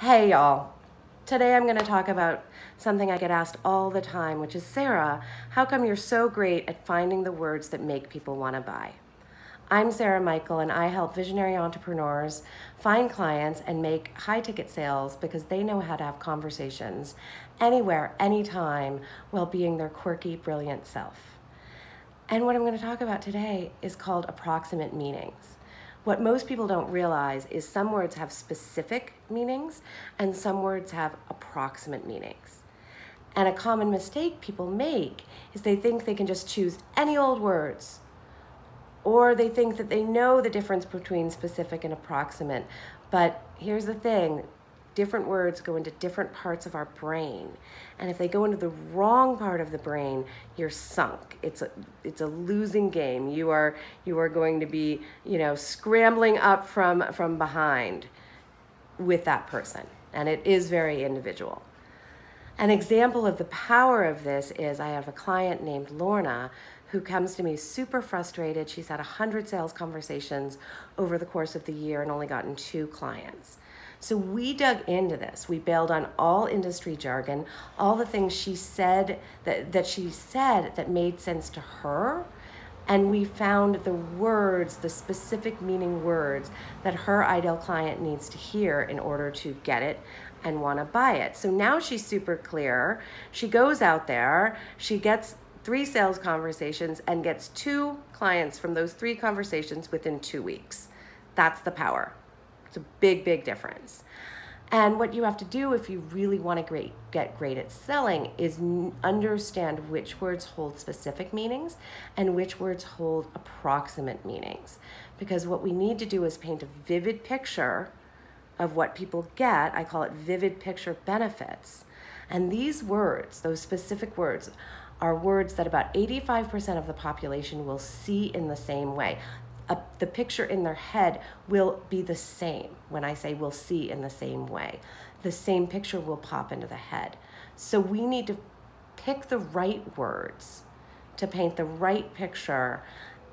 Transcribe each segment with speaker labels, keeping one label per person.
Speaker 1: Hey, y'all. Today I'm going to talk about something I get asked all the time, which is Sarah, how come you're so great at finding the words that make people want to buy? I'm Sarah Michael, and I help visionary entrepreneurs find clients and make high ticket sales because they know how to have conversations anywhere, anytime, while being their quirky, brilliant self. And what I'm going to talk about today is called approximate meanings. What most people don't realize is some words have specific meanings and some words have approximate meanings. And a common mistake people make is they think they can just choose any old words or they think that they know the difference between specific and approximate. But here's the thing different words go into different parts of our brain. And if they go into the wrong part of the brain, you're sunk. It's a, it's a losing game. You are, you are going to be, you know, scrambling up from, from behind with that person. And it is very individual. An example of the power of this is I have a client named Lorna who comes to me super frustrated. She's had 100 sales conversations over the course of the year and only gotten two clients. So we dug into this. We bailed on all industry jargon, all the things she said that, that she said that made sense to her. And we found the words, the specific meaning words that her ideal client needs to hear in order to get it and want to buy it. So now she's super clear. She goes out there, she gets three sales conversations and gets two clients from those three conversations within two weeks. That's the power. It's a big, big difference. And what you have to do if you really want to great, get great at selling is understand which words hold specific meanings and which words hold approximate meanings. Because what we need to do is paint a vivid picture of what people get. I call it vivid picture benefits. And these words, those specific words, are words that about 85% of the population will see in the same way a, the picture in their head will be the same when I say we'll see in the same way. The same picture will pop into the head. So we need to pick the right words to paint the right picture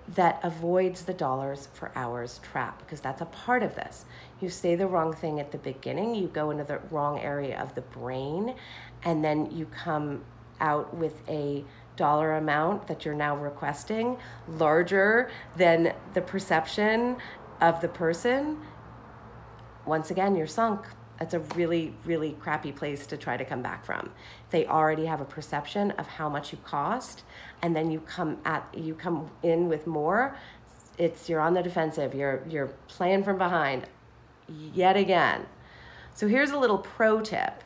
Speaker 1: that avoids the dollars for hours trap because that's a part of this. You say the wrong thing at the beginning, you go into the wrong area of the brain, and then you come out with a dollar amount that you're now requesting larger than the perception of the person, once again, you're sunk. That's a really, really crappy place to try to come back from. They already have a perception of how much you cost, and then you come at you come in with more. It's you're on the defensive. You're you're playing from behind, yet again. So here's a little pro tip,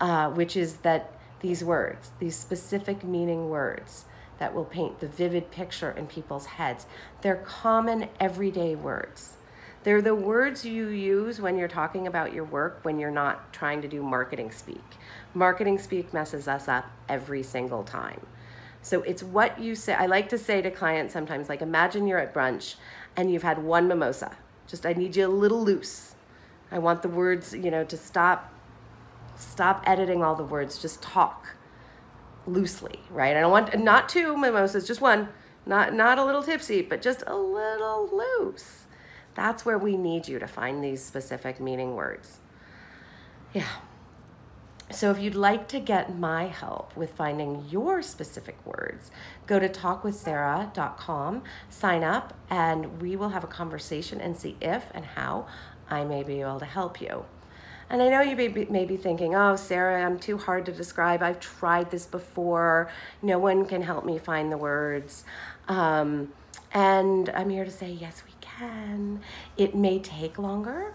Speaker 1: uh, which is that these words, these specific meaning words that will paint the vivid picture in people's heads. They're common everyday words. They're the words you use when you're talking about your work when you're not trying to do marketing speak. Marketing speak messes us up every single time. So it's what you say. I like to say to clients sometimes, like, imagine you're at brunch and you've had one mimosa. Just, I need you a little loose. I want the words, you know, to stop stop editing all the words, just talk loosely, right? I don't want not two mimosas, just one. Not not a little tipsy, but just a little loose. That's where we need you to find these specific meaning words. Yeah. So if you'd like to get my help with finding your specific words, go to talkwithsarah.com, sign up, and we will have a conversation and see if and how I may be able to help you. And I know you may be, may be thinking, oh, Sarah, I'm too hard to describe. I've tried this before. No one can help me find the words. Um, and I'm here to say, yes, we can. It may take longer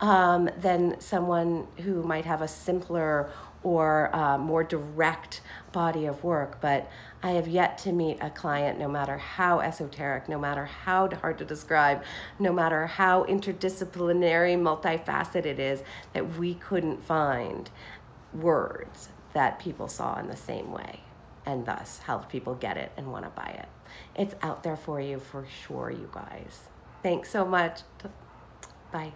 Speaker 1: um, than someone who might have a simpler or uh, more direct body of work, but I have yet to meet a client, no matter how esoteric, no matter how hard to describe, no matter how interdisciplinary, multifaceted it is, that we couldn't find words that people saw in the same way and thus helped people get it and want to buy it. It's out there for you for sure, you guys. Thanks so much. Bye.